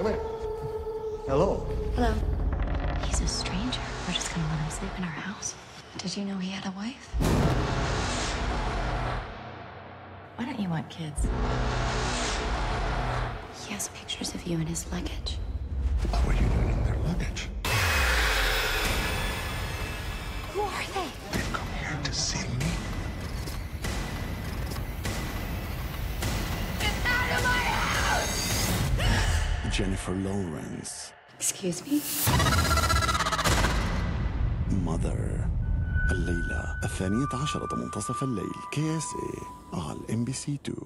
Come here. Hello. Hello. He's a stranger. We're just gonna let him sleep in our house. Did you know he had a wife? Why don't you want kids? He has pictures of you in his luggage. What were you doing in their luggage? Who are they? Jennifer Lawrence. Excuse me? ماذر الليلة الثانية عشرة منتصف الليل. كي اس اي على الام بي سي 2